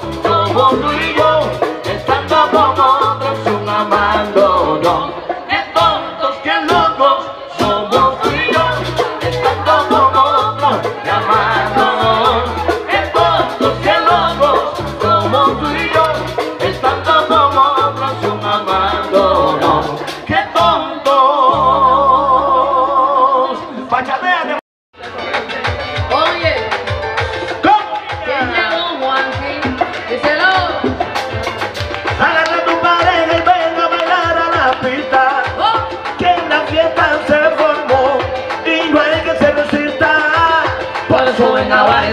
Como tú y yo,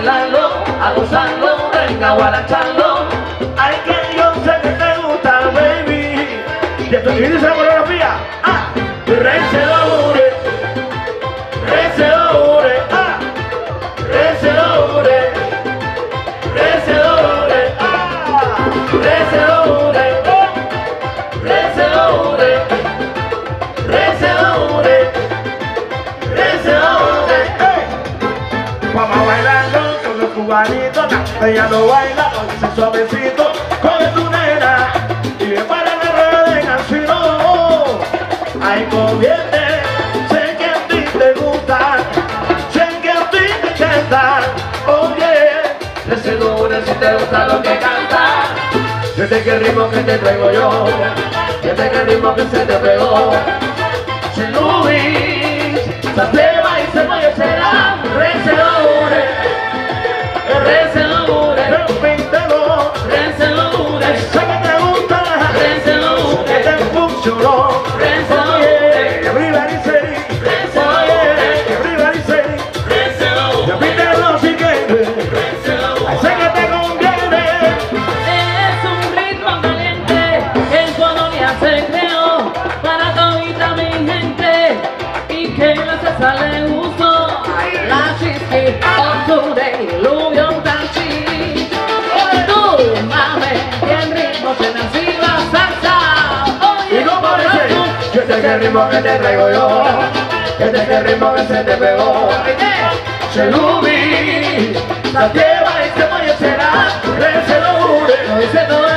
bailarlo, a gozarlo, venga. Hay que yo sé que te gusta, baby. Cubanitos, ella lo baila con ese suavecito, con tu nena, y para la rueda de canción. Ay, convierte, sé que a ti te gusta, sé que a ti te encanta, oye, recedore si te gusta lo que canta. Desde que ritmo que te traigo yo, desde que ritmo que se te pegó. Se Luis, que la salsa le gustó. La of today, Luyon Tanchi. Tú, mame, el ritmo se me activa salsa. Y como dice, yo sé que el ritmo que te traigo yo, este es el ritmo que se te pegó. Se lubi, la lleva y se vaya será, recedure, Lo dice todo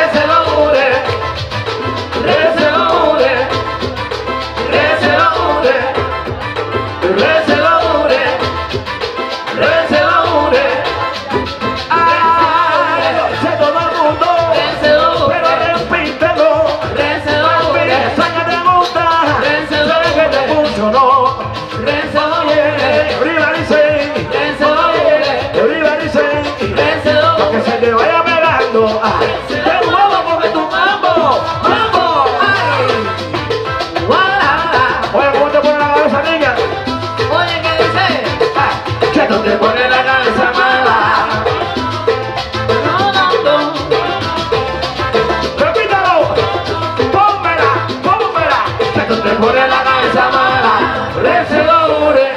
Recedure, to